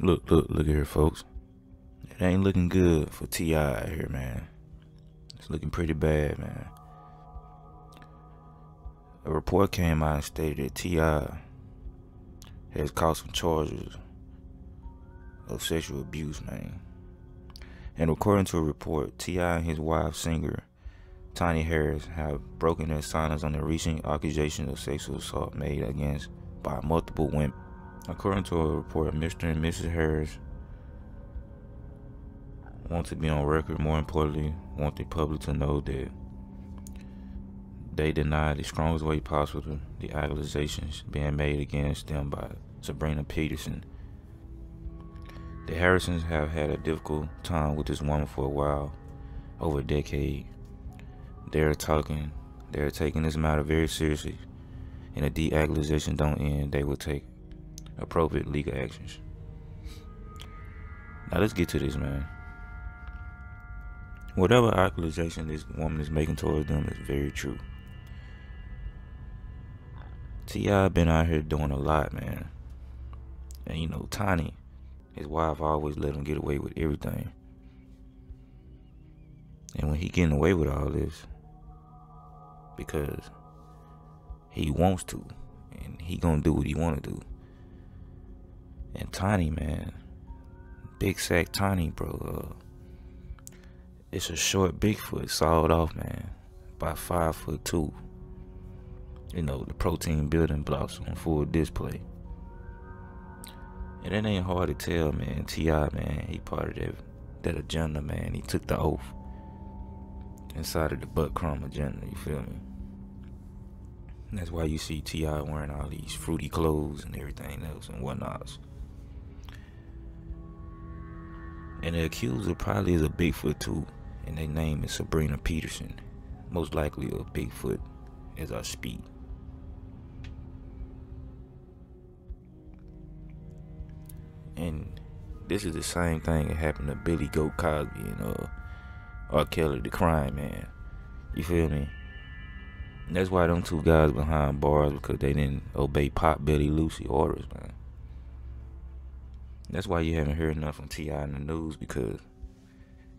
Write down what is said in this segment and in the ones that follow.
Look, look, look at here, folks. It ain't looking good for T.I. here, man. It's looking pretty bad, man. A report came out and stated that T.I. has caught some charges of sexual abuse, man. And according to a report, T.I. and his wife, singer Tiny Harris, have broken their silence on the recent accusations of sexual assault made against by multiple women. According to a report, Mr. and Mrs. Harris want to be on record, more importantly, want the public to know that they deny the strongest way possible the accusations being made against them by Sabrina Peterson. The Harrisons have had a difficult time with this woman for a while, over a decade. They're talking, they're taking this matter very seriously, and if the accusation don't end, they will take appropriate legal actions. Now let's get to this, man. Whatever accusation this woman is making towards them is very true. T.I. been out here doing a lot, man. And you know, Tiny, his wife always let him get away with everything. And when he getting away with all this, because he wants to, and he gonna do what he wanna do. And Tiny, man, big sack Tiny, bro. Uh, it's a short Bigfoot, sawed off, man, by five foot two. You know the protein building blocks on full display. And it ain't hard to tell, man. T.I., man, he part of that that agenda, man. He took the oath inside of the butt crumb agenda. You feel me? That's why you see T.I. wearing all these fruity clothes and everything else and whatnots. And the accuser probably is a Bigfoot too, and their name is Sabrina Peterson, most likely a Bigfoot as I speak. And this is the same thing that happened to Billy Goat Cosby and uh R. Kelly the crime man. You feel me? And that's why them two guys behind bars because they didn't obey Pop Billy Lucy orders, man. That's why you haven't heard enough from T.I. in the news because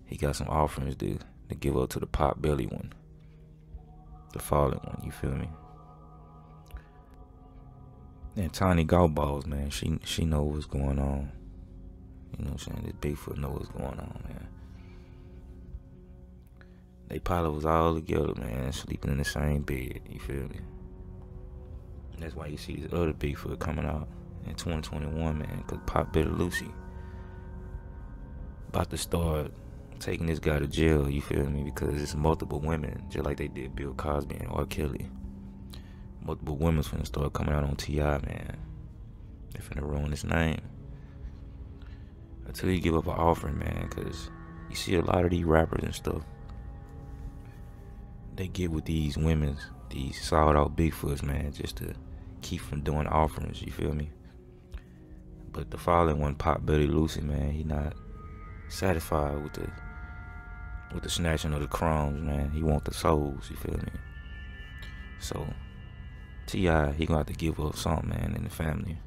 he got some offerings to, to give up to the Pot Belly one. The fallen one, you feel me? And Tiny Golf Balls, man, she she know what's going on. You know what I'm saying? This Bigfoot know what's going on, man. They probably was all together, man, sleeping in the same bed, you feel me? And that's why you see this other Bigfoot coming out in 2021, man, because Pot Belly Lucy about to start taking this guy to jail, you feel me? Because it's multiple women, just like they did Bill Cosby and R. Kelly. Multiple women's finna start coming out on T.I., man. They finna ruin his name. Until you give up an offering, man, because you see a lot of these rappers and stuff. They get with these women's, these solid out Bigfoots, man, just to keep from doing offerings, you feel me? But the following one, Pot Belly Lucy, man, he not satisfied with the with the snatching of the crumbs, man. He want the souls, you feel me? So T.I., he gonna have to give up something, man, in the family.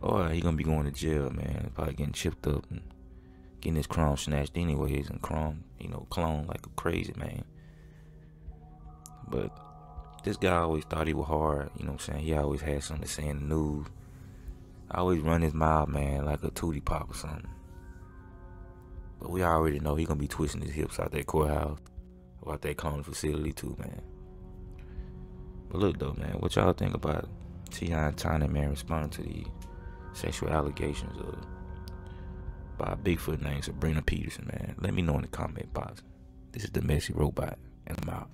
Or he gonna be going to jail, man. Probably getting chipped up and getting his chrome snatched anyways and chrome, you know, clone like a crazy man. But this guy always thought he was hard, you know what I'm saying? He always had something to say in the news. I always run his mouth, man, like a tootie pop or something. But we already know he gonna be twisting his hips out that courthouse out that clone facility too, man. But look though, man, what y'all think about T.I. and Tiny man responding to the sexual allegations of by a Bigfoot named Sabrina Peterson, man? Let me know in the comment box. This is the messy robot, and I'm out.